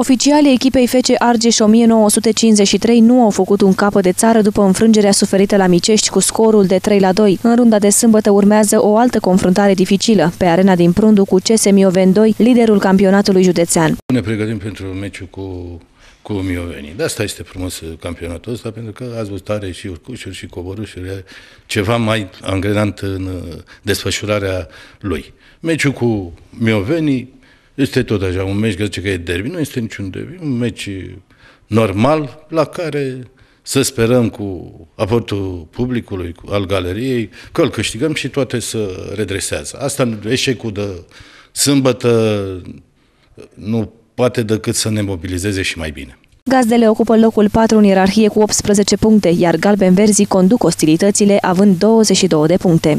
Oficialii echipei FC Argeș 1953 nu au făcut un capăt de țară după înfrângerea suferită la Micești cu scorul de 3 la 2. În runda de sâmbătă urmează o altă confruntare dificilă, pe arena din Prundu cu CS Mioven 2, liderul campionatului județean. Ne pregătim pentru meciul cu cu Mioveni. De asta este frumos campionatul ăsta, pentru că ați văzut are și urcușuri și coborâșuri, ceva mai angrenant în desfășurarea lui. Meciul cu Mioveni este tot așa, un meci, că zice că e derby, nu este niciun derby, un meci normal la care să sperăm cu aportul publicului, al galeriei, că îl câștigăm și toate să redresează. Asta, eșecul de sâmbătă nu poate decât să ne mobilizeze și mai bine. Gazdele ocupă locul 4 în ierarhie cu 18 puncte, iar galben-verzii conduc ostilitățile având 22 de puncte.